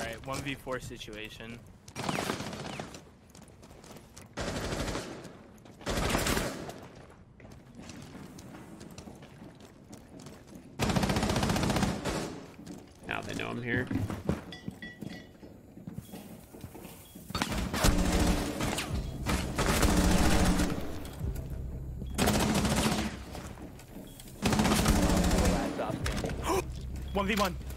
Alright, 1v4 situation. Now they know I'm here. Last stop standing.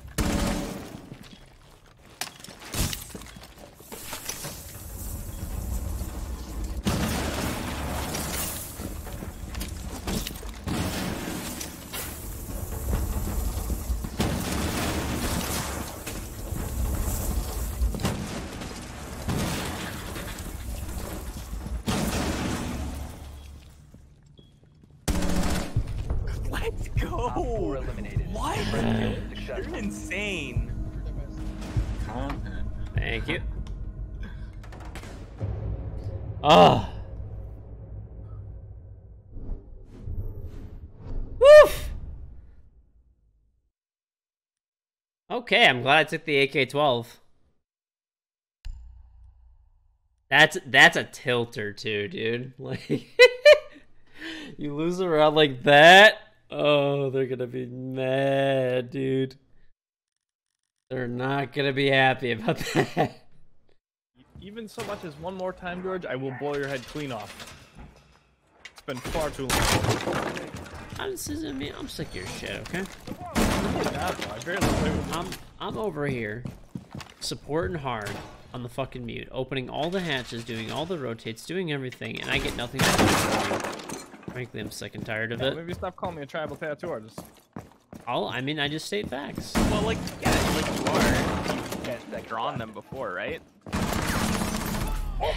1v1. Four eliminated. What? Friendly You're insane. Thank you. Oh. Woof. Okay, I'm glad I took the AK-12. That's that's a tilter too, dude. Like you lose a round like that. Oh, they're gonna be mad, dude. They're not gonna be happy about that. Even so much as one more time, George, I will blow your head clean off. It's been far too long. I'm, this isn't me. I'm sick of your shit, okay? I barely play with I'm I'm over here supporting hard on the fucking mute, opening all the hatches, doing all the rotates, doing everything, and I get nothing but from you. Frankly, I'm sick and tired of Yeah, it. maybe stop calling me a tribal tattoo artist. All I mean, I just state facts. Well, like, yeah, like you are. Ten seconds Drawn them before, right?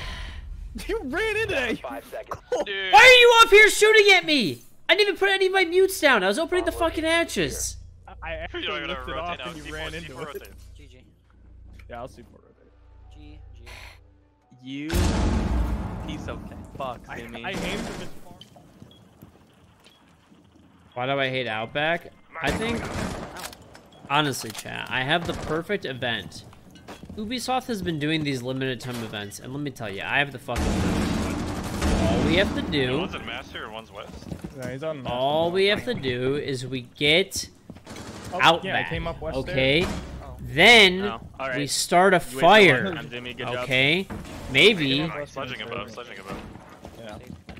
You ran into that. Five seconds. Oh. Dude. Why are you up here shooting at me? I didn't even put any of my mutes down. I was opening the fucking hatches. I actually You're not gonna lifted rotate off now. and you C4, ran C4 into it. rotate. GG. Yeah, I'll see for rotate. G, G. You piece of fuck, I, Jimmy. I aimed him as far. Why do I hate Outback? I think, honestly, chat, I have the perfect event. Ubisoft has been doing these limited time events, and let me tell you, I have the fucking. All we have to do, One's in Master one's West. Yeah, he's on. all we have to do is we get oh, Outback. Yeah, I came up west okay, There. then Oh, all right. we start a You fire. lunchtime, Jimmy. Good job. Okay, maybe, West Sledging and above, third. sledging above. Yeah.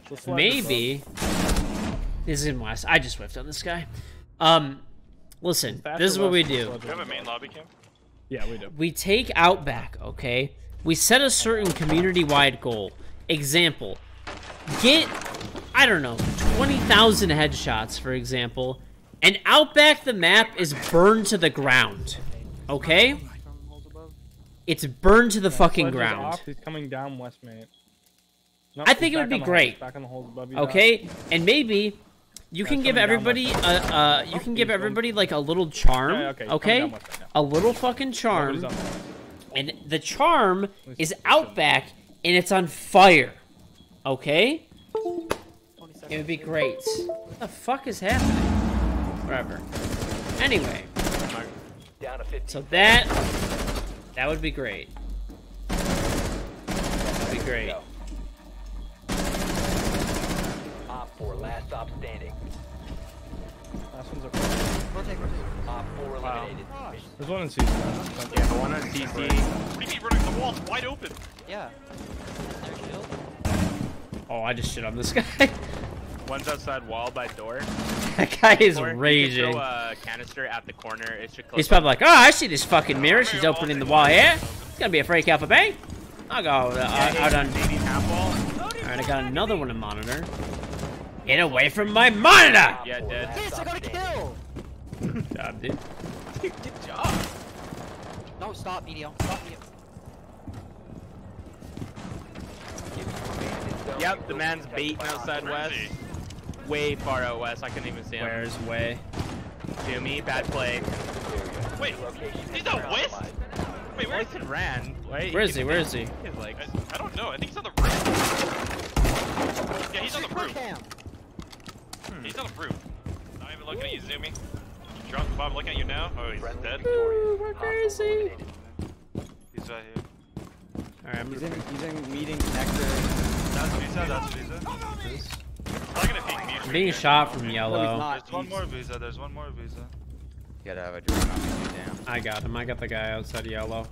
So slide maybe. This is in West. I just whiffed on this guy. Um, listen, Faster this is what we do. slide Do you have a main lobby cam? Yeah, we do. we take Outback, okay? We set a certain community-wide goal. Example, get, I don't know, 20,000 headshots, for example, and Outback the map is burned to the ground, okay? It's burned to the fucking ground, He's coming down west, mate. Nope, I think it would be great. holes, Back on the holes above you. okay? And maybe you can Yeah, give everybody, a, uh, you can give everybody like a little charm, Yeah, okay, okay? down west right now. A little fucking charm. And the charm is Outback, and it's on fire. Okay? It would be great. What the fuck is happening? Whatever. Anyway, Down so that that would be great. That'd be great. Go. Op 4, last stop standing. Last one's up. Rotate, rotate. Op 4 Wow. eliminated. Mission There's one in season. Yeah, the one on CC. What do you mean running the wall's wide open? Yeah. Oh, I just shit on this guy. One's outside wall by door. that guy is Or you can raging. throw a canister at the corner. It should close. He's probably like, oh, I see this fucking mirror. She's opening the wall here. It's gonna be a freak alpha bang. I'll go uh, out on. Dating half wall. Alright, I got another one to monitor. Get away from my monitor! Yeah, dead. Yes, I got a standing. kill! Job, dude. Good job. No, stop, medium. Stop, medium. Yep, the man's baiting outside Where is west. Way far out west. I couldn't even see him. Where's way? Jimmy, bad play. Wait, he's not west? Wait, where is West ran. Right? Where is he? Where is he? He's like, I, I don't know. I think he's on the roof. Yeah, he's on the roof. Cam. He's on the roof. Not even looking at you, Zoomy. Drunk Bob looking at you now? Oh, he's Friendly dead. victorious. where Hostile is he? eliminated. He's right here. Alright, I'm He's in, he's in meeting connector. That's Visa, that's Visa. I'm gonna peek mute. I'm being shot from yellow. he's not. There's one more Visa, there's one more Visa. You gotta have a drone on me, damn. I got him. I got the guy outside yellow.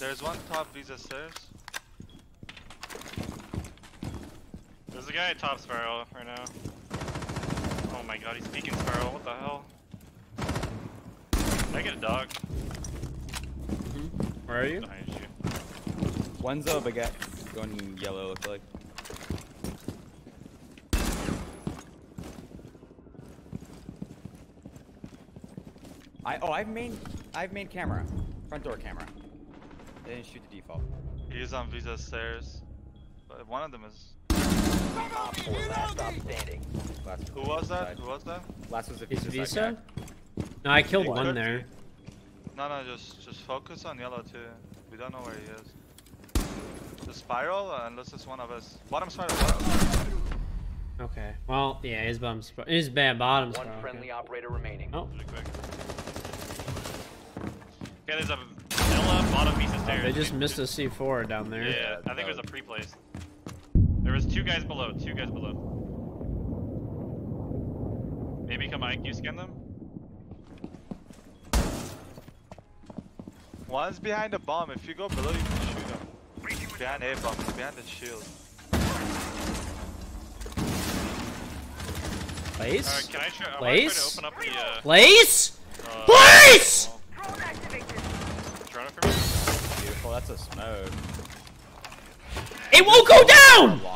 There's one top Visa stairs. There's a guy at top spiral right now. Oh my god, he's peeking spiral. What the hell? Can I get a dog mm-hmm. Where are you? behind you? One's a baguette going yellow, looks like. I oh I've main I've main camera. Front door camera. They didn't shoot the default. He's on Visa stairs. But one of them is. Op 4 last stop standing. Last Who was that? Who was that? Last was a Is Visa. Visa? No, I killed Big one turkey. there. No, no, just just focus on yellow too. We don't know where he is. The spiral, uh, unless it's one of us. Bottom spiral. bottom. Okay. Well, yeah, his bum. Sp- his bad bottom. spiral. One friendly okay. operator remaining. Oh, Really quick. Okay, there's a vanilla bottom piece of stairs. they just missed a C4 down there. Yeah, I think it was a pre-place. There was two guys below, two guys below. Maybe come IQ scan them? One's behind the bomb. If you go below, you can shoot him. Behind A bomb, he's behind the shield. Place? Alright, can I try, I try to Place? open up the, uh, Place? uh, Place! Drone it? Beautiful, that's a smoke. It won't go down! Long down.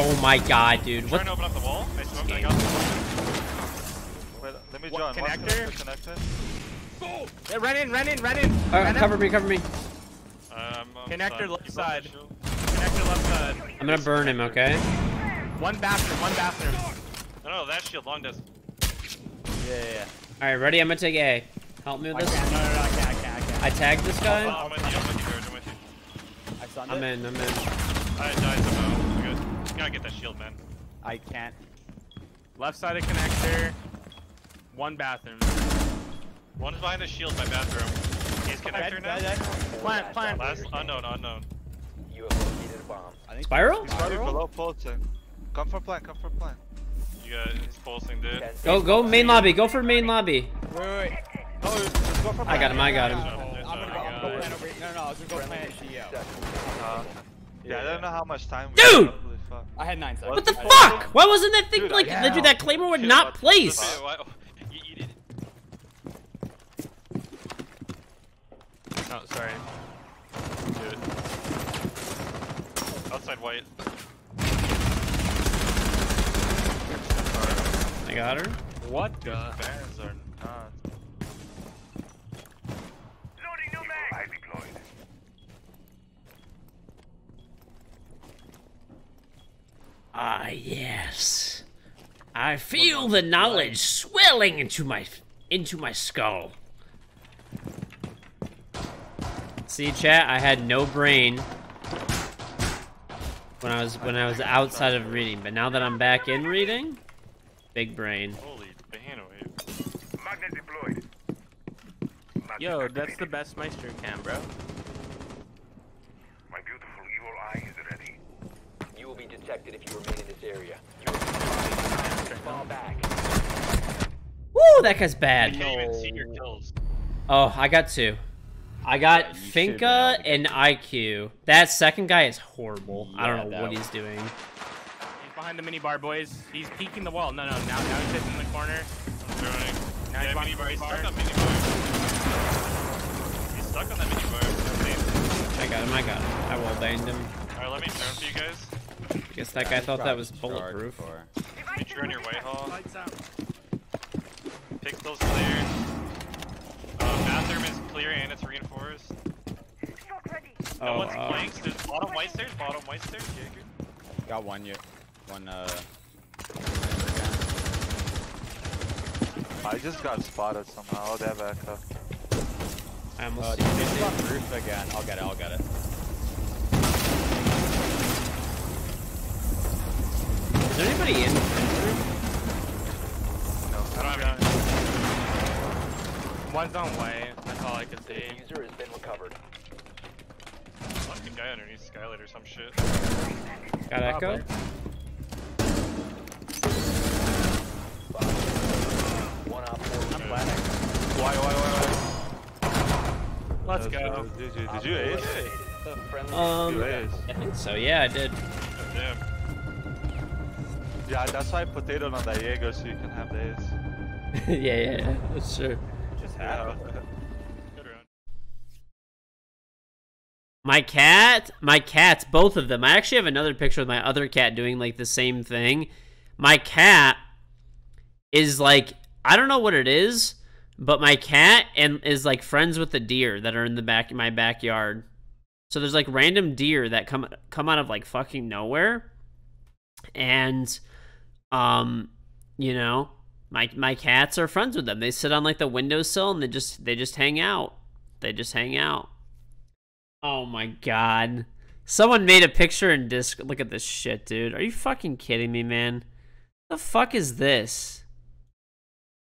Oh my god, dude. Trying What? to open up the wall. I smoked, I got the Wait, let me What, join. One's connector? connected, connected. Yeah, run in, run in, run in. Uh, run in. cover me, cover me. Um, Connector stunned. left side. Connector left side. I'm gonna burn him, okay? One bathroom, one bathroom. No, no, that shield, long distance. Yeah, yeah, yeah. Alright, ready? I'm gonna take A. Help me I with can't, this. no, no, no, I can't, I can't, I can't. I tagged this Oh, guy. I'm with you, I'm with you, George, I'm with you. I stunned I'm it. in, I'm in. I died somehow. We're good. You gotta get that shield, man. I can't. Left side of connector. One bathroom. One is behind the shield by bathroom. He's connector Dead, now. dead, dead. Plant, plant. Last unknown, unknown. You have located a bomb. I think Spiral? He's probably below pulsing. Come for plan, come for plan. You got he's pulsing, dude. Go, go main lobby. Go for main lobby. Wait, wait, wait. Oh, go for I got him, I got him. I'm gonna go, I'm gonna go guys. plan over here. No, no, I was gonna go plan at Uh, yeah, I don't know how much time we Dude! Have. Holy fuck. I had nine seconds. What the fuck? Why wasn't that thing Dude, like I- dude, that claymore would not place? Wait, why- You, you did. Oh, sorry. Dude. Outside white. I got her. What the? Bands are not. Ah, yes. I feel the knowledge swelling into my into my skull. See, chat, I had no brain when I was when I was outside of reading, but now that I'm back in reading, big brain. Holy banana wave. Yo, that's the best Maestro cam, bro. You will be detected if you remain in this area. You will be fall back. Woo, that guy's I bad. can't even see your kills. Oh, I got two. I got you should've Finka and IQ. That second guy is horrible. I don't know what was- he's doing. He's behind the minibar, boys. He's peeking the wall. No, no, now, now he's sitting in the corner. I'm throwing. Now Yeah, he's mini. He's behind stuck the on mini bar. He's stuck on that mini bar. I got him, I got him. I wall banged him. Alright, let me turn for you guys. Guess that guy thought that was bulletproof. Make sure on your white hall. Pixels clear. Uh, bathroom is clear and it's reinforced. No Oh, one's uh, flanks. There's bottom white stairs. Bottom white stairs. Jaeger. Got one, you, one, uh. I just got spotted somehow. Oh, they have echo. I Uh, almost they see roof again. I'll get it, I'll get it. There anybody in the print room? I don't have any. One's on way. That's all I could see. User has been recovered. Fucking guy underneath Skylight or some shit. Got echo. One op four remaining. Why, why, why, why? Let's Let's go. Did you, did you ace? Friendly Um, I think so. Yeah, I did. Damn. Yeah, that's why I potato on the Jaeger so you can have the ace. yeah, yeah, yeah. That's true. Just Yeah. happened. Good round. My cat, my cats, both of them. I actually have another picture of my other cat doing like the same thing. My cat is like I don't know what it is, but my cat and is like friends with the deer that are in the back in my backyard. So there's like random deer that come come out of like fucking nowhere. And um you know, my my cats are friends with them. They sit on like the windowsill and they just they just hang out. They just hang out. Oh my god. Someone made a picture in disc. Look at this shit, dude. Are you fucking kidding me, man? The fuck is this?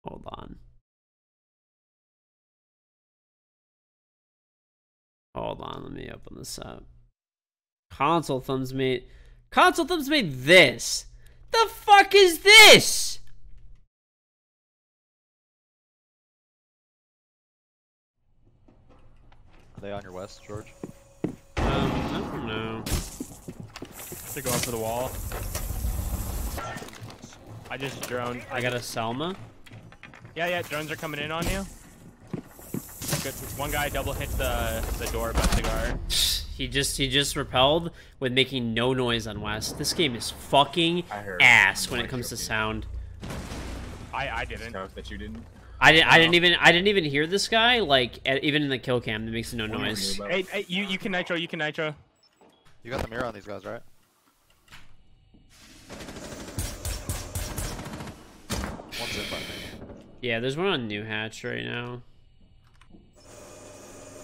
Hold on. Hold on, let me open this up. Console thumbs made. Console thumbs made this. What the fuck is this? Are they on your west, George? Um, I don't know. To go up to the wall. I just droned. I got a Selma. Yeah, yeah, drones are coming in on you. Good. One guy double hit the the door by cigar. He just he just repelled with making no noise on West. This game is fucking ass when it comes to sound. I I didn't. Scout that you didn't. I didn't I didn't even I didn't even hear this guy like at, even in the kill cam that makes no What do you noise. Hey, hey, you you can nitro. You can nitro. You got the mirror on these guys, right? One's in by me. Yeah, there's one on New Hatch right now.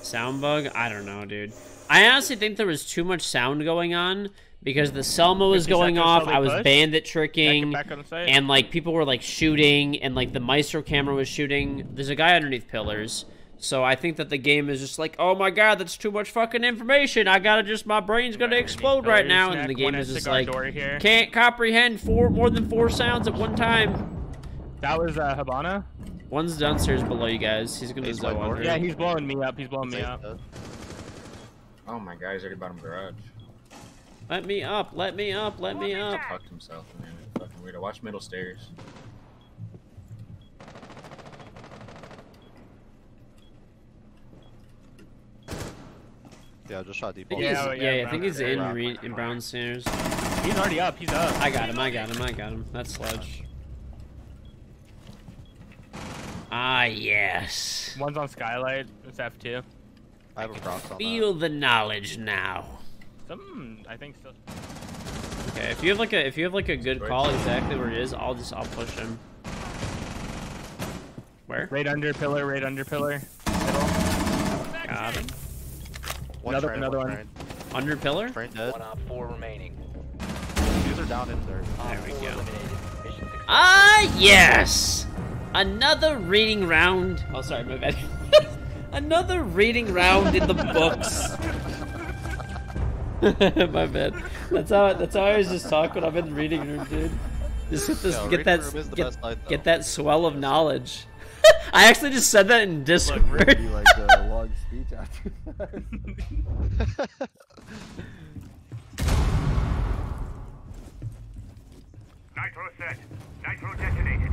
Sound bug? I don't know, dude. I honestly think there was too much sound going on because the Selma was going off. I was push? bandit tricking. back on the site. and like people were like shooting and like the maestro camera was shooting there's a guy underneath pillars so i think that the game is just like oh my god that's too much fucking information i gotta just my brain's gonna explode right now and the game is just like door here. can't comprehend four more than four sounds at one time That was uh, Habana. one's downstairs below you guys he's gonna Ace zo whiteboard. Yeah, he's blowing me up. He's blowing me up. Dead. Oh my god, he's already bottom garage. let me up let me up let me up Fucked himself, man. Fucking weirdo. Watch middle stairs. Yeah, I just shot deep. I think Yeah, oh, yeah, yeah, I think he's in stairs. Re- in brown stairs He's already up. He's up. i got him i got him i got him that's sledge ah yes One's on skylight. It's F two. I have a prox on Feel the knowledge now. Some I think still. Okay, if you have like a if you have like a good call exactly where it is, I'll just I'll push him. Where? Right under pillar. Right under pillar. Got him. One Another- train, another one. one. Under pillar? Train dead. One op four remaining. These are down in there. Op There we go. eliminated. Mission success. Ah yes! Another reading round. Oh sorry, my bad. Another reading round in the books. my bad. That's how that's how I always just talk when I'm in the reading room, dude. Just get this No, get that room is the get, best light, though. get that swell of knowledge. I actually just said that in Discord. Look, Rick, like a long speech after that. Nitro set. Nitro detonated.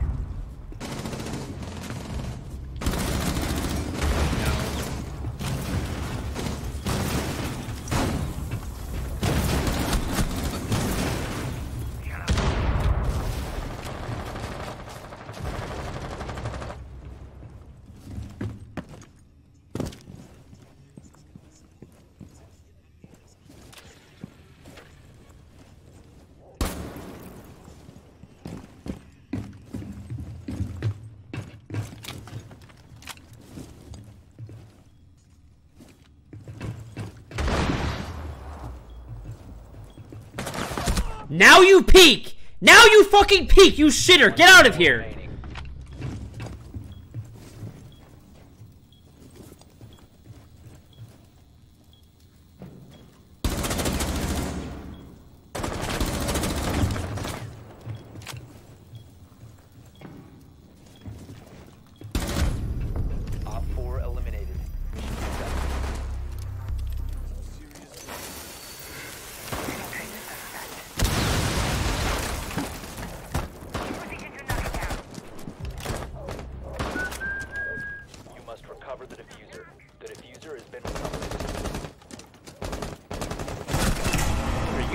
Now you peek! Now you fucking peek, you shitter! Get out of here! Remaining.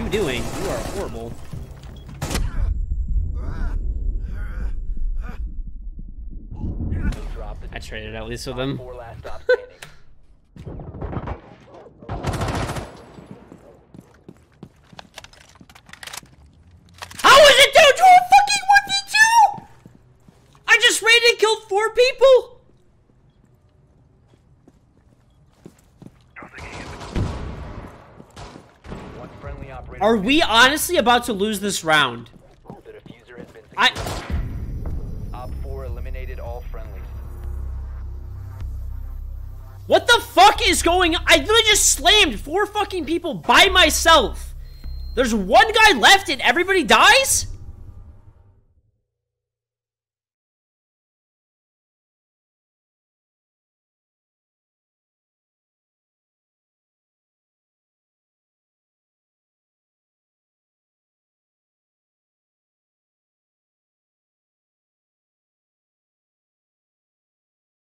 you doing? You are horrible. I traded at least with him. four last stop standing. How is it down to a fucking 1v2? I just raided and killed four people. One friendly operator. Are we honestly about to lose this round? The diffuser has been I- Op 4 eliminated all friendlies. What the fuck is going on? I literally just slammed four fucking people by myself. There's one guy left and everybody dies?